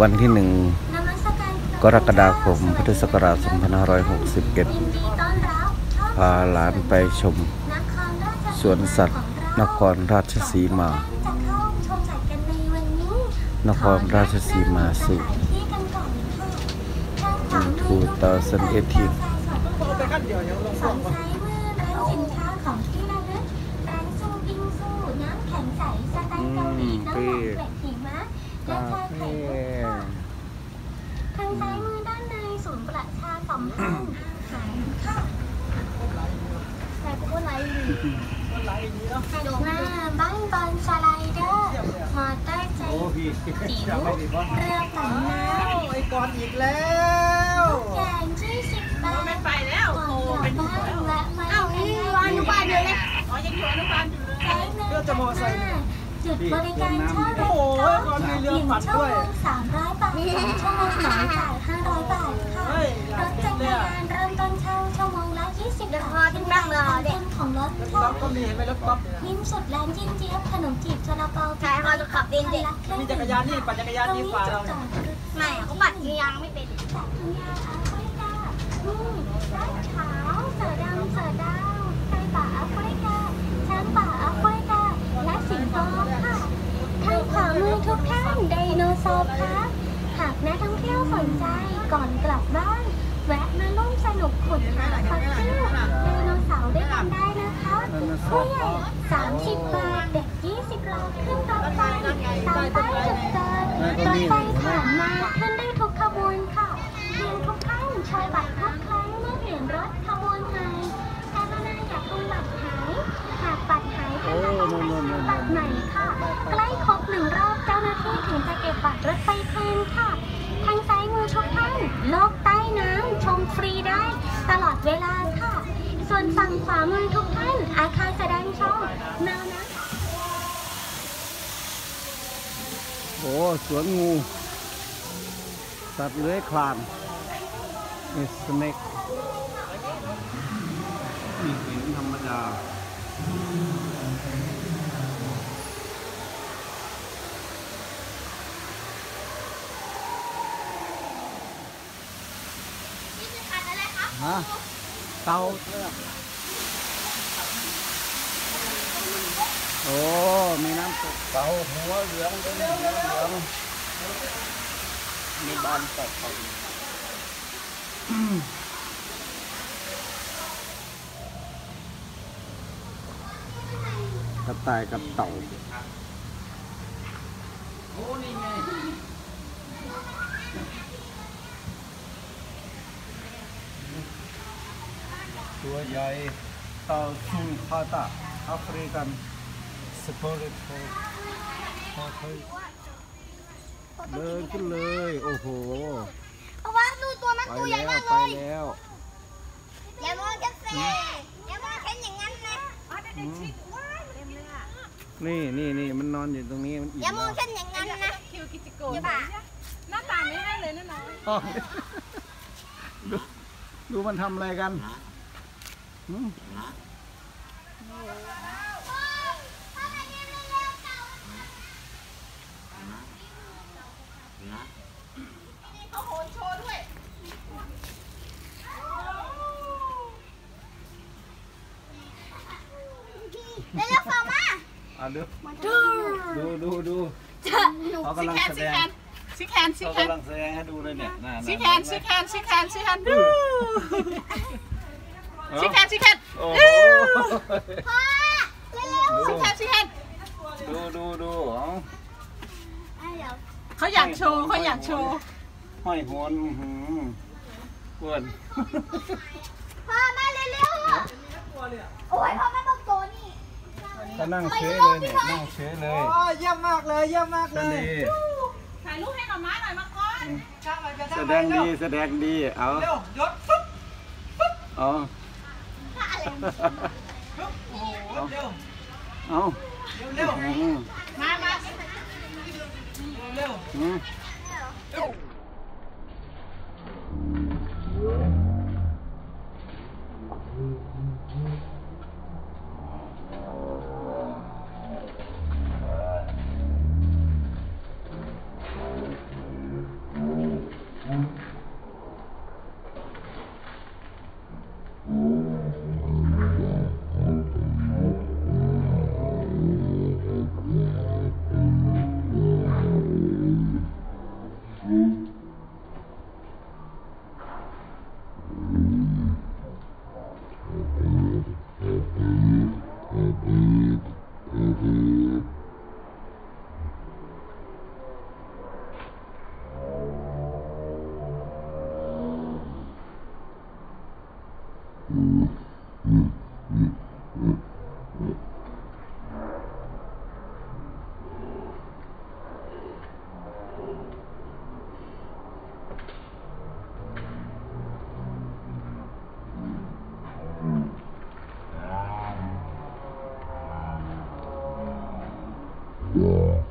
วันที่หนึ่งกรกรกฎาคมพุทธศักราช2561 พาหลานไปชม สวนสัตว์ นครราชสีมา นครราชสีมาสุที่กันก่อนค่ะทางขวามือ2018ไปขั้นเอร้านสินค้าของที่ระลึกร้านซูบิงซูน้ำแข็งใสสไตล์เกาหลีน้ำหอมเกล็ดหิมะและกาชาแฟไข่มุกค่ะทางซ้ายมือด้านในศูนย์ประชาสัมพันธ์หายค่ะนายพูดอะไรอยู่ไหลอย่างนี้เนาะหน้าบ้านบอลสไลเดอร์มอเตอร์ไซโอ้ค์พี่จิ๋วไม่ดีวะเรือปั่นน้ไอ้ก่อนอีกแล้วุดบริการเช่าโอ้โหกอล์ฟก่อนมีเรือหนึ่งปั่นชั่วด้วโมยงสามร้อยบาทสองชั่วโมงหน่อยจ่ายห้าร้อยบาทค่ะรถจักรยานเริ่มต้นเช่าชั่วโมงละ20บาทเป็นนั่งเด็กของรถรถค่ะก๊อฟก็มีเห็นไหมรถก๊อฟเนี่ยยิ้มสุดแรงจิ้นเจี๊ยบขนมจีบซาลาเปาใช่เขาจะขับเองเด็กมีจักรยานนี่ปั่นจักรยานนี่ฝ่าเราไม่เขาปัดยางไม่เป็นจากทุ่งหญ้าแอฟริกาอืมด้ขาวเสือดำเสือดาวไก่ป่าแอฟริกาช้างป่าแอฟริกาและสิงโต ขวามือทุกท่านไดโนเสาร์ park หากนักท่องเที่ยวสนใจก่อนกลับบ้านแวะมาร่วมสนุกขุดหาฟอสซิลไดโนเสาร์ด้วยกันได้นะคะผู้ใหญ่30 บาท เด็ก 20บาทขึ้นรถไฟตามป้ายจุดเดินรถไฟผ่านมาขึ้นได้ทุกขบวนค่ะเพียงทุกท่านใช้บัตรทุกครั้งเมื่อเปลี่ยนรถขบวนใหม่กรุณาอย่าทำบัตรหาย หากบัตรหายให้นำไปซื้อบัตรใหม่ค่ะ ใกล้ครบหนึ่งรอบเจ้าหน้าที่ถึงจะเก็บบัตรรถไฟคืนค่ะ ทางซ้ายมือทุกท่านโลกใต้น้ำชมฟรีได้ ตลอดเวลาค่ะ ส่วนฝั่งขวามือทุกท่าน อาคารแสดงโชว์แมวน้ำโอ้สวนงูสัตว์เลื้อยคลานนี่สเน็กนี่หินธรรมดา ฮะเตาโอ้ มีน้ำตกเตาหัวเหลืองเป็นหัวเหลืองมีบานตกเขาอีกกระต่ายกับเต่า ตัวใหญ่เต่าซุนคาตาแอฟริกันสปอร์ตโฟพอเคยเดินขึ้นเลย โอ้โหเพราะว่าดูตัวนั้นไปตัวใหญ่แล้วมากไปเลยแล้วอย่ามองกันสิอย่ามองเห็นอย่างนั้นนะอืมนี่นี่นี่มันนอนอยู่ตรงนี้มันอิ่มอย่ามองแล้วเห็นอย่างนั้นนะคิวกิจิโกะอย่าหน้าตาไม่ให้เลยนะน้อยอ๋อดูดูมันทำอะไรกันอืม เขาโหนโชว์ด้วยเร็วๆฟังมาอะดูดูดูดูเขากำลังแสดงชิแคนชิคเขาแคนกำลังแสดงให้ดูเลยเนี่ยชิแคนชิแคนชิแคนชิแคนดู ชิคแคนชิคแคนโอ้โหพ่อเร็วชิคแคนชิคแคนดูดูดูเอาๆเดี๋ยวเขาอยากโชว์เขาอยากโชว์ห้อยโหนอื้อหืออ้วนพ่อมาเร็วๆโอ้ยพ่อไม่ต้องโตนี่ก็นั่งเฉยเลยเนี่ยนั่งเฉยเลยโอ้เยี่ยมมากเลยเยี่ยมมากเลแสดยงถ่ายรูปให้กับม้าหน่อยมาก่อนช่างมันจะแสช่างดมันงเร็ดีวแสดงดีเอาเร็วยศปุ๊บเอาโอ้โห เร็วเอาเร็วเร็วอืมมามาเร็วอืม Yeah.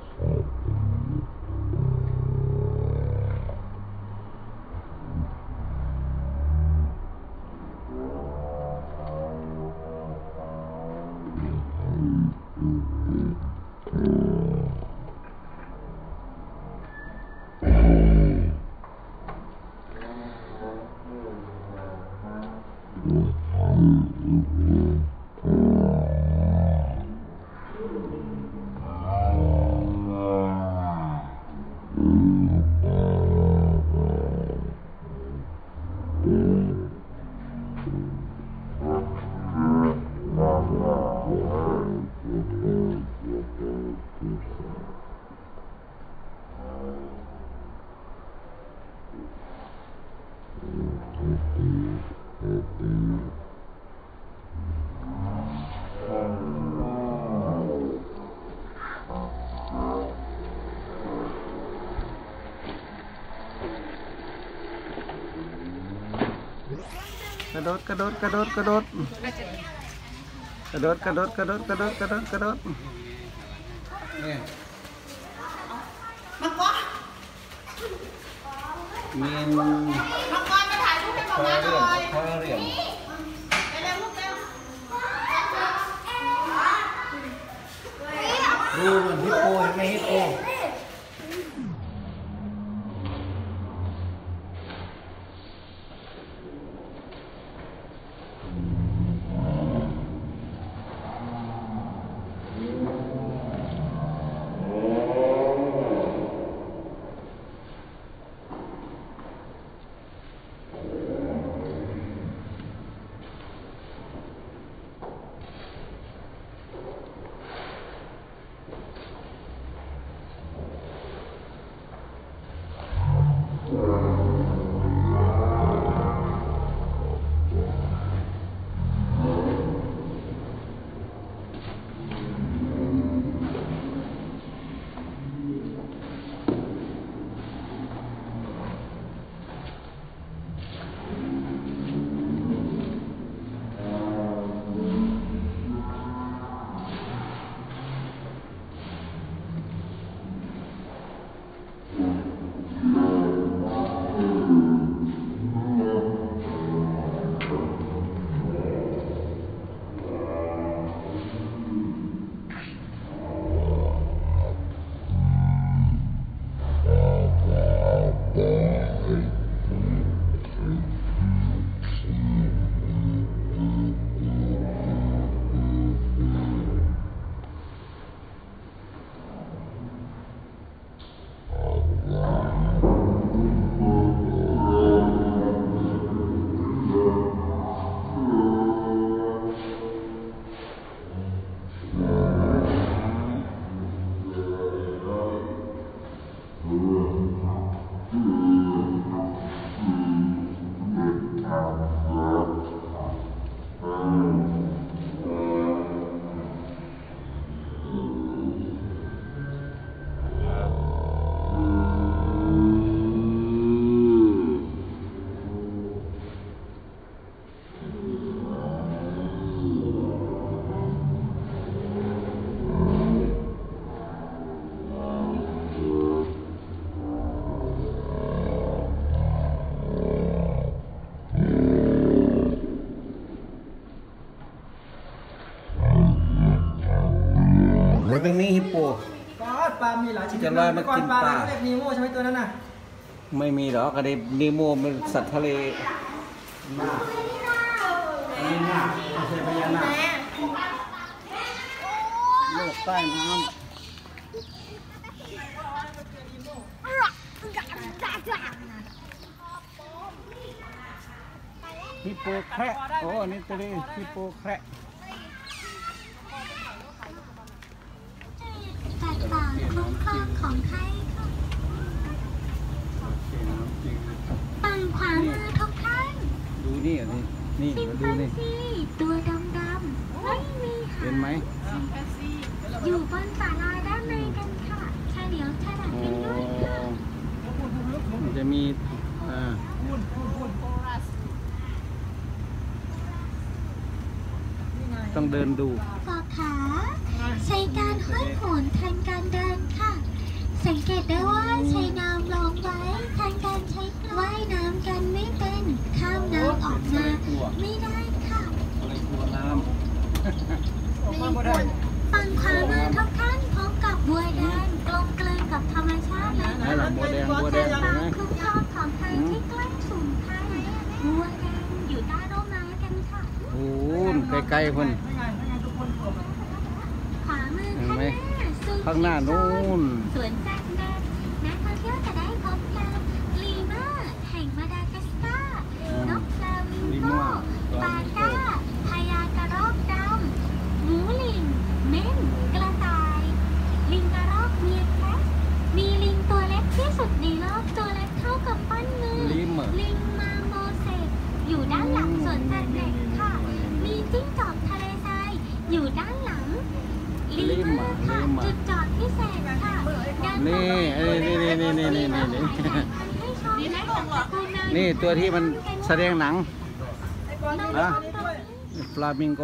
ดดกระโดดกระโดดกระโดดกระโดดกระโดดกระโดดกระโดดกระโดดกระโดดเนี่ยมังกรมีนมังกรมาถ่ายรูปให้พมาอม่าหเรียน่มอยพอเรียมเร็วๆลูกเร็วดูเหมือนฮิปโปเห็นไหมฮิปโป หลายชนิดจะลอยมากินปลาก่ออะไรเขาเรียกนีโม่ใช่ไหมตัวนั้นน่ะไม่มีหรอกกระเดนิโมมันสัตว์ทะเลนี่น่าไม่ใช่พญานาคโลกใต้น้ำฮิปโปแคระโอ้อันนี่ตัวนี้ฮิปโปแคระ แตกต่างคุ้มครองของไทยค่ะฝั่งขวามือทุกท่าน ดู นี่อะนี่นี่ซิมมาดูแปนนี่ซีตัวดำๆไม่มีหาเห็นไหม อยู่บนศาลาด้านในกันค่ะชาเหนียวชาดักโอ้กันด้วยค่ะมันจะมีอ่าต้องเดินดูฝอกขาใช้การห้อยโหนแทนการเดินแต่ว่าใช้น้ำลงไว้แทนการใช้ว่ายน้ำกันไม่เป็นข้ามน้ำ ออกมา ไม่ได้ค่ะ อะไรกลัวน้มาบ่ได้ฝั่งขวามือทุกท่านพบกับบัวแดงกลมกลืนกับธรรมชาติและำไหนล่ะบัวแดงบัวแดงเห็นไหมคุ้มคองของไทยที่ใกล้สูญพันธุ์บัวแดงอยู่ใต้ร่มไม้กันค่ะโอ้โหไกลๆคนขวามือข้างหน้าข้างหน้านู้น สวนสัตว์แดงนักท่องเที่ยวจะได้พบกับลีมาแห่งมาดากัสการ์นกฟลา มิงลิโกมาฟปาลามิงโกก้าพญากระรอกดำหมูลิง เม่นกระต่าย ลิงกระรอกเมียแคทมีลิงตัวเล็กที่สุดในโลกตัวเล็กเท่ากับปั้นมือ ลิมเหรอลิงมาโมเสสอยู่ด้านหลังสวนสัตว์เด็กค่ะ มีจิ้งจอกทะเลทรายอยู่ด้านหลัง ลิงมาค่ะจุดจอดพิเศษค่ะด้านหลังนี่เอ้ยนี่นี่นี่นี่นี่นี่นี่ ให้ชมและจับตะกุยานี่ตัวที่มันแสดงหนัง นะฟลามิงโก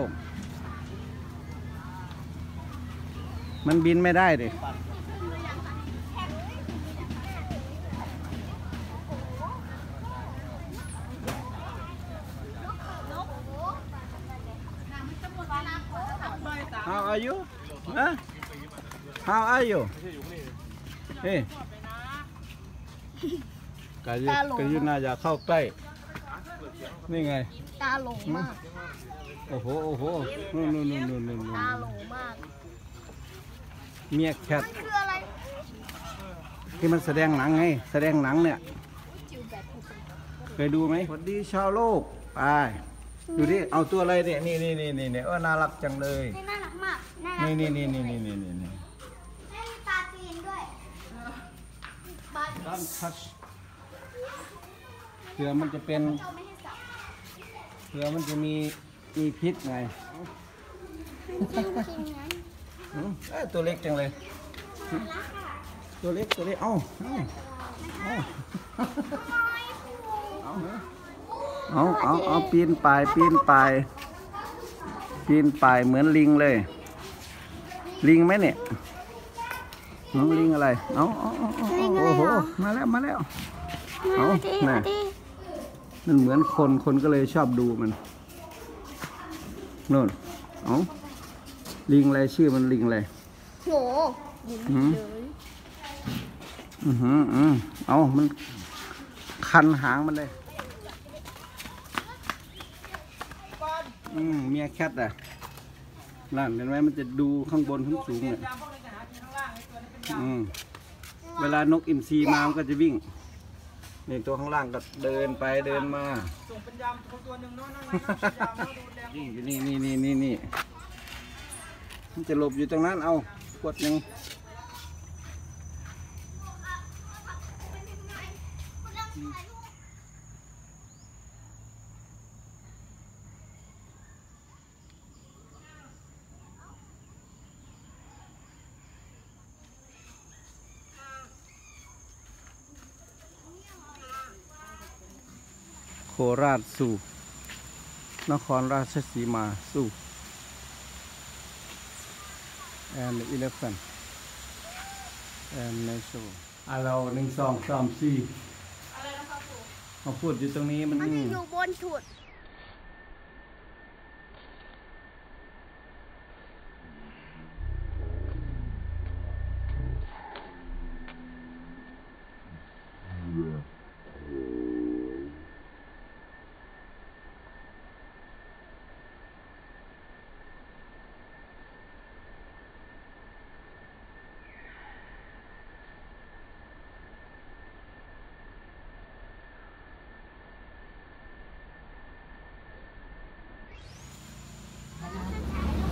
มันบินไม่ได้ดิฮาวอายุฮะฮาวอายุเฮ้กายุกายุน่าจะเข้าใกล้ นี่ไงาโหลมาก โอ้โห โอ้โหนู่นนู่นนู่นนู่นนู่นตาโหลมาก เมียแคทคืออะไรที่มันแสดงหนังไง แสดงหนังเนี่ย เคยดูไหมสวัสดีชาวโลก ไป ดูดิ เอาตัวอะไรเนี่ย นี่นี่นี่นี่นี่เออน่ารักจังเลยน่ารักมากน่ารักนี่นี่นี่นี่นี่นี่นี่นี่ไม่มีปลาจีนด้วยปลาจีนด้านทัชเผื่อมันจะเป็น เราไม่ให้จับ เผื่อมันจะมีมีพิษไงจริงจริงนั้นอืมเอ้ยตัวเล็กจังเลยตัวเล็กตัวเล็กเอ้าเอ้าเอ้าเอาเอาเอาปีนป่ายปีนป่ายปีนป่ายเหมือนลิงเลย ลิงไหมเนี่ยน้องลิงอะไร เอาเอาเอาเอาเอาโอ้โห มาแล้วมาแล้ว เอามาดิน่ะ มาดิ มันเหมือนคนคนก็เลยชอบดูมันโน่นเอาลิงอะไรชื่อมันลิงอะไรโหอืมอือหืออืมเอามันคันหางมันเลยอืมเมียแคทอะนั่นเห็นไหมมันจะดูข้างบนข้างสูงเนี่ยยามพวกนี้จะหากินข้างล่างไอ้ตัวนี้เป็นยามอืมเวลานกอินทรีมามันก็จะวิ่ง นี่ตัวข้างล่างก็เดินไปเดินมาส่งเป็นยามตัวตัวหนึ่งเนาะนั่นไงเป็นยามแล้วดูแดงนี่อยู่นี่นี่นี่นี่นี่มันจะหลบอยู่ตรงนั้นเอากดยัง คราชสู่ นครราชสีมาสู่ and elephant and natural อะเราหนึ่งสองสามสี่มาพูดอยู่ตรงนี้มันมันอยู่บนสุด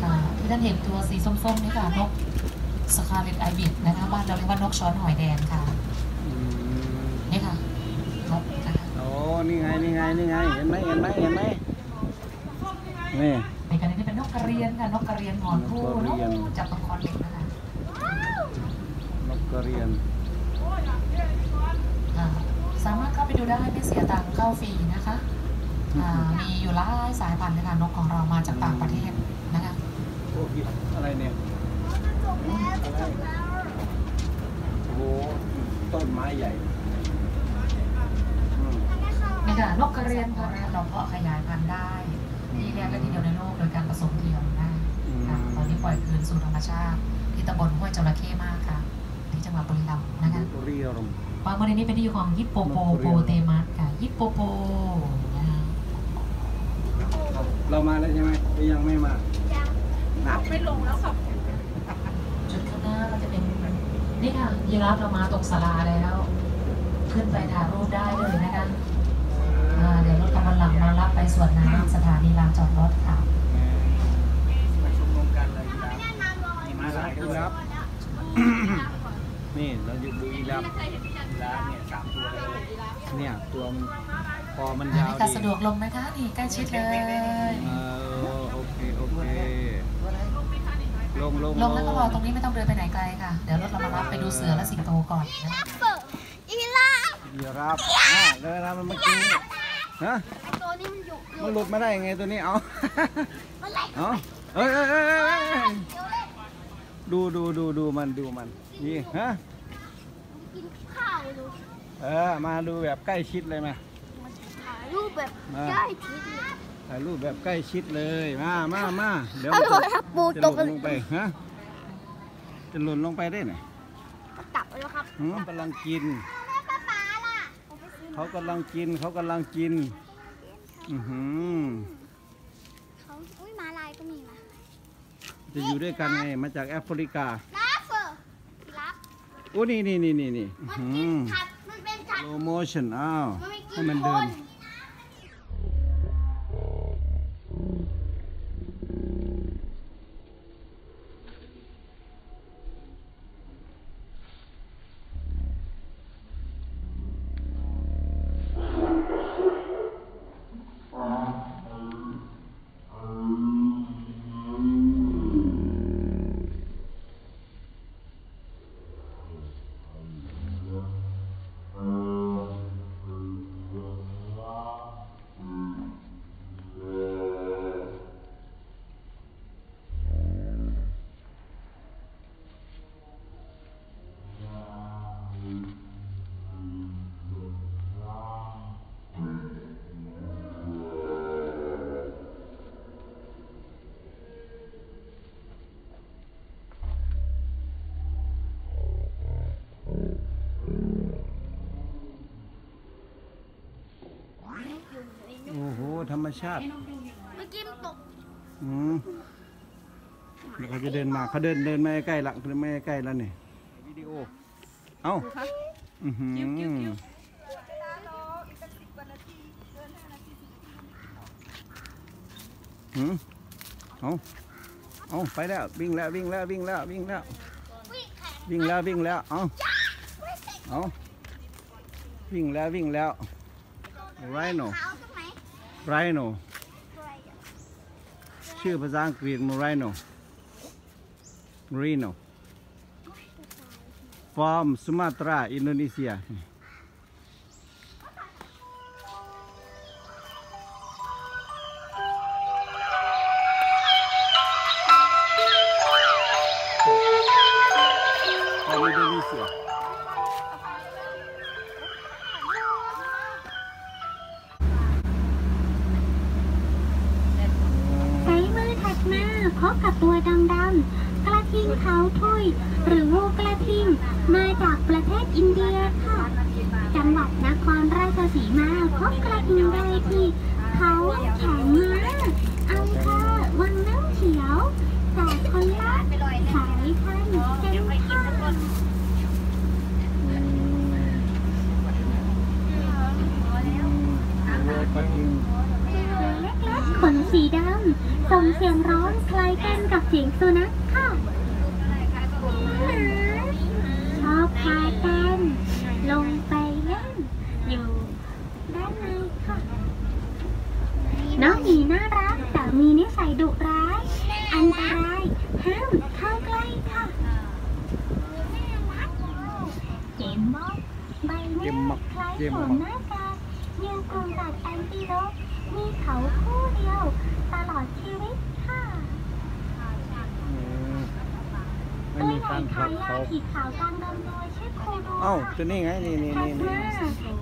อ่าที่ท่านเห็นตัว สีส้มๆนี่ค่ะนก scarlet ibis นะคะบ้านเราเรียกว่านกช้อนหอยแดงค่ะอืมนี่ค่ะนกนะคะโอ้นี่ไงนี่ไงนี่ไงเห็นไหมเห็นไหมเห็นไหมนี่ในกรณีที่เป็นนกกระเรียนค่ะนกกระเรียนหงอนคู่นกกระเรียนนกจับตรงคอนเหล็กนะคะนกกระเรียนอ่าสามารถเข้าไปดูได้ไม่เสียตังค์เข้าฟรีนะคะอ่ามีอยู่หลายสายพันธุ์เลยค่ะนกของเรามาจากต่างประเทศนะคะ โอ้ยอะไรเนี่ยจะจบแล้วจะจบแล้ว โอ้โหต้นไม้ใหญ่อืมนี่ค่ะนกกระเรียนของเราเพาะขยายพันธุ์ได้ ที่แรกและที่เดียวในโลกโดยการผสมเทียมได้ค่ะตอนนี้ปล่อยคืนสู่ธรรมชาติ ที่ตำบลห้วยจระเข้มากค่ะ ที่จังหวัดบุรีรัมย์นะคะเรียรมปลาโมเดลนี้เป็นที่อยู่ของฮิปโปโปโปเตมัสค่ะฮิปโปโปนะคะเรามาแล้วใช่ไหมหรือยังไม่มา นับจุดข้างหน้าก็จะเป็นนี่ค่ะยีราฟเรามาตกศาลาแล้ว ขึ้นไปถ่ายรูปได้เลยนะคะอ่าเดี๋ยวรถกำลังมารับไปสวนน้ำสถานีลานจอดรถค่ะมาชุมนุมกันเลยครับมีมาหลายคนครับนี่เราอยู่ดูอีรับร้านเนี่ยสามตัวเลยเนี่ยตัวมันคอมันอันยาวนี้ก็ดีสะดวกลงไหมคะนี่ใกล้ชิดเลย เออโอเค โอเค ลงลงลงแล้วก็รอตรงนี้ไม่ต้องเดินไปไหนไกลค่ะ เดี๋ยวรถเรามารับไปดูเสือและสิงโตก่อนนะคะเปิดอีลายีรับอะเลยนะมันเมื่อกี้นี่ฮะไอตัวนี้มันอยู่อยู่มันหลุดมาได้ยังไงตัวนี้เอามันไหลเอาเอ้ยเอ้ยเอ้ยเอ้ยเอ้ยเดี๋ยวเลยดูดูดูดูมันดูมันนี่ฮะกินข้าวดูเออมาดูแบบใกล้ชิดเลยมาถ่ายรูปแบบมาใกล้ชิดเลย ถ่ายรูปแบบใกล้ชิดเลยมามามาเดี๋ยวเอามันโทรศัพท์ปูจะตหกล่นลงไปฮะจะหล่นลงไปได้ไหนตับแล้วครับหืมกำลังกิน ป้าป๋าล่ะผมไปซื้อเขากำลังกินเขากำลังกิน อือหือเขาอุ้ยมาลายก็มีมาจะอยู่ด้วยกันไงมาจากแอฟริกาลาเฟอร์รับโอ้นี่นี่นี่นี่นี่มันอืกินมสัตว์มันเป็นสัตว์โลโมชั่นอ้าว มันไม่กิให้นมันคเดินน มชาติ เมื่อกี้มันตกอืมเดี๋ยวเขาจะเดินมาเขาเดินเดินมาใกล้ละเดินมาใกล้แล้วนี่วิดีโอ เอ้าอือหือหืมเอาเอาไปแล้ววิ่งแล้ววิ่งแล้ววิ่งแล้ววิ่งแล้ววิ่งแข่งวิ่งแล้ววิ่งแล้วเอาเอาวิ่งแล้ววิ่งแล้วไรโนเท้าตรงไหน ไรโนอะไรอะชื่อภาษาอังกฤษมไรโนมรีโน from Sumatra Indonesia ของ ขนสีดำส่งเสียงร้องคล้ายกันกับเสียงสุนัขค่ะชอบพากันลงไปเล่นอยู่ด้านในค่ะ น้องหมีน่ารักแต่มีนิสัยดุร้าย อันตรายห้ามเข้าใกล้ค่ะเกมม็อกใบหเกมม็น้าอกคล้ายเกมสม็วอกมหน้า กากยืนกลุ่มกับแอนติโลปมีเขาคู่เดียวตลอดชีวิตค่ะอืมไม่ตัวมีใหญ่การผขาลักยาเขาวขีดขาวกลางดำโดยชื่อโคโดเอ้าค่ะ ตัวนี้ไงนี่นี่ถันี่ดนี่มา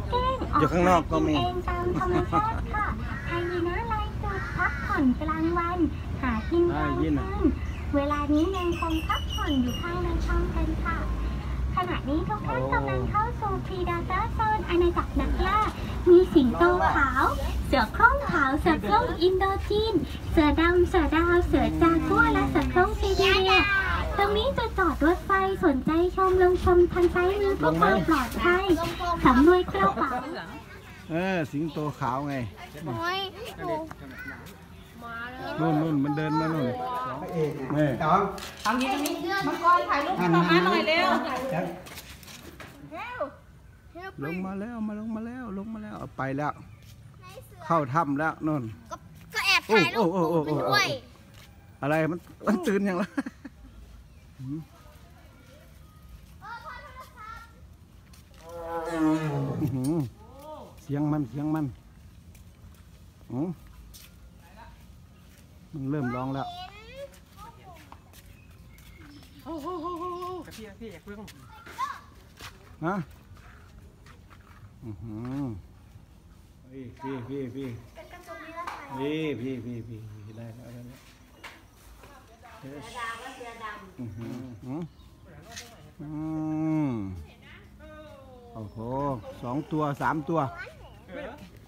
เก้งออยู่ข้างนอกก็มีหากินเองตามธรรมชาติค่ะไฮยีน่าลายจุดพักผ่อนกลางวัน หากินกลางคืนเวลานี้ยังคงพักผ่อนอยู่ข้างในช่องกันค่ะข ณะนี้ทุกท่านกำลังเข้าสู่พีดาต้าโซนอาณาจักรนักล่า มีสิงโตขาว เสือโคร่งขาว เสือโคร่งอินโดจีน เสือดำ เสือดาว เสือจากัวและเสือโคร่งซีเรีย ตรงนี้จะจอดรถไฟสนใจชมลงชมทางซ้ายมือเพื่อความปลอดภัยสำรวยกระเป๋าเออสิงโตขาวไงโอ้ยดู นู่นนู่นมันเดินมานู่นนี่ทางนี้ตรงนี้มังกรถ่ายรูปให้มาหน่อยเร็วลงมาแล้วมาลงมาแล้วลงมาแล้วไปแล้ว เข้าถ้ำแล้วนู่นก็แอบถ่ายรูปโอ้โอ้โอ้ไปโอ้ด้วยอะไรมันมันตื่นยังละอื้อหือเสียงมันเสียงมันอ๋อ มันเริ่มร้องแล้วกระเทียมพี่เอกเพิ่งฮะอือหือพี่พี่พี่พี่พี่พี่พี่พี่พี่ได้แล้วได้แล้วเสือดำเสือดำอือหืออืมอืมโอ้โหสองตัวสามตัว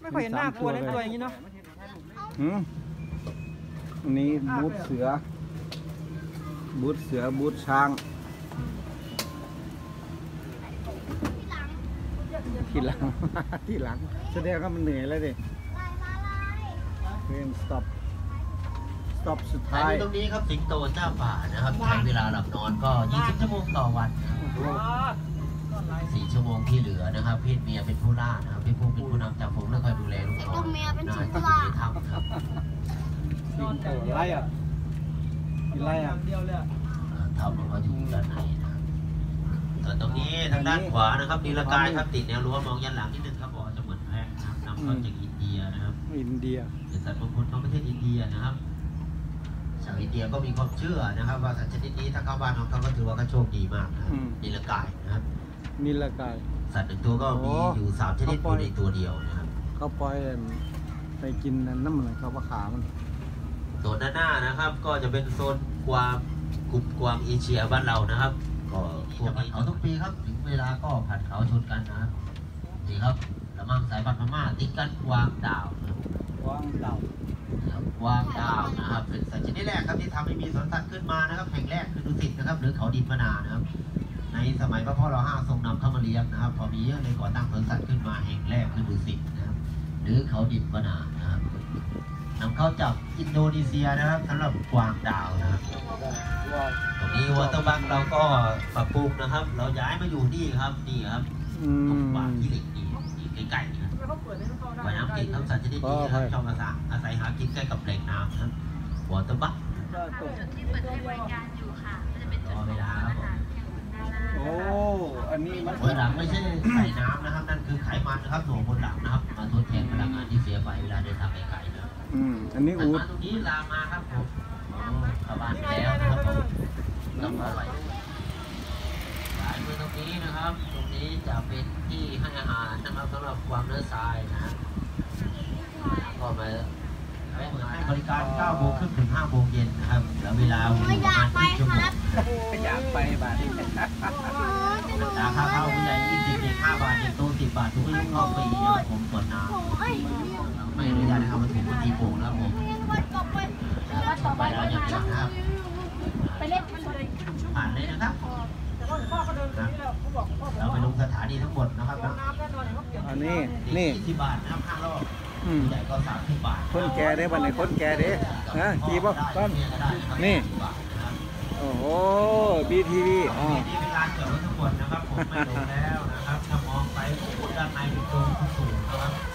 ไม่ค่อยเห็นหน้ากลัวเลยตัวอย่างนี้เนาะหือ นนี้บูทเสือ บูทเสือบูทช้าง ทีหลัง ทีหลัง แสดงว่ามันเหนื่อยแล้วดิเพลง stop stop สุดอันท้ายนี้ตรงนี้ครับสิงโตเจ้าป่านะครับใช้เวลาหลับนอนก็ 20 ชั่วโมงต่อวัน4ชั่วโมงที่เหลือนะครับเพศเมียเป็นผู้ล่านะครับเพศผู้เป็นผู้นำจับฝูงและคอยดูแลลูกน้อยน่าจะอยู่ในถ้ำครับ สิงโตไรอะกินไรอะเดียวเลยถ้ำมันก็อยู่ด้านในนะครับส่วนตรงนี้ทางด้านขวานะครับนีลกายครับติดแนวรั้วมองยันหลังนิดนึงครับบอกจะเหมือนแพะนะครับนำเข้าจากอินเดียนะครับอินเดียเป็นสัตว์มงคลของประเทศอินเดียนะครับชาวอินเดียก็มีความเชื่อนะครับ ว่าสัตว์ชนิดนี้ถ้าเข้าบ้านของเขาก็ถือว่าเขาโชคดีมากนะครับอืมนีลกายนะครับนิลกาย สัตว์หนึ่งตัวก็มีโอ้อยู่สามชนิดเขาอปล่อยยู่ในตัวเดียวนะครับเขาปล่อยไปกินน้ำมันเขาว่าขามัน โซนด้านหน้านะครับ ก็จะเป็นโซนกวางกลุ่มกวางเอเชียบ้านเรานะครับ ก็พวกนี้เขาทุกปีครับ ถึงเวลาก็ผัดเขาชนกันนะครับนี่ครับละมังสายพันธุ์พม่าติดกันกวางดาวนะครับวางเต่านะครับกวางดาวนะครับเป็นสัตว์ชนิดแรกครับที่ทำให้มีสวนสัตว์ขึ้นมานะครับ แห่งแรกคือดุสิตนะครับ หรือเขาดินมนานะครับ ในสมัยพระพ่อรอห้าทรงนำเข้ามาเลี้ยงนะครับ พอมีเยอะเลยก่อตั้งสวนสัตว์ขึ้นมาแห่งแรกคือดุสิตนะครับ หรือเขาดินมนา นะครับนำเข้าจากอินโดนีเซียนะครับสำหรับกวางดาวนะครับตรงนี้วัวเตอร์บังเราก็ปรับปรุงนะครับ เราย้ายมาอยู่นี่ครับนี่ครับอืตรงมกวางที่เหล็กนี่นี่ไกลๆนะครับเขาเปิดให้เขาได้ว่ายน้ำเก่งทั้งสัตว์ชนิดนี้นะครับชอบอาศัยอาศัยหากินใกล้กับแหล่งน้ำนะครับวัวเตอร์บังที่เปิดให้บริการอยู่ค่ะก็จะเป็นจุดรอเวลาครับผมโอ้อันนี้มันบนหลังไม่ใช่ใส่น้ำนะครับนั่นคือไขมันนะครับหน่วงบนหลังนะครับมาทดแทนพลังงานที่เสียไปเวลาเดินทางไกลๆนะครับ อืม อันนี้ถัดอูดมาตรงนี้ลามมาครับผมอ๋อเข้าบ้านไปแล้วนะครับผมต้องมาไว้สายมือตรงนี้นะครับ ตรงนี้จะเป็นที่ให้อาหารนะครับสำหรับกวางเนื้อทรายนะก็มาให้บริการ9โมงครึ่งถึง5โมงเย็นนะครับแล้วเวลาอยู่ประมาณครึ่งชั่วโมงอยากไปบาทนี้ราคาเข้าผู้ใหญ่20เด็ก5บาทเด็กโต10บาททุกอายุเข้าฟรีนะครับผมกดน้ำ ไม่อนุญาตให้เข้ามาถึงพื้นที่โป่งนะครับผมต่อไปแล้วอย่างนี้นะครับไปเล่นมันเลยผ่านเลยนะครับแต่ว่าพ่อเขาเดินแบบนี้แล้วเขาบเราไปลงสถานีทั้งหมดนะครับอันนี้นี่ก20บาทนะครับ5รอบอืมผู้ใหญ่ก็30บาทคนแก่เด้บันนี้คนแก่เด้นะกี่บ่ต้นนี่โอ้โห BTV อ๋อนี่เป็นลานจอดรถทั้งหมดนะครับผมไม่ลงแล้วนะครับถ้ามองไปด้านในเป็นโซนที่สูงนะครับ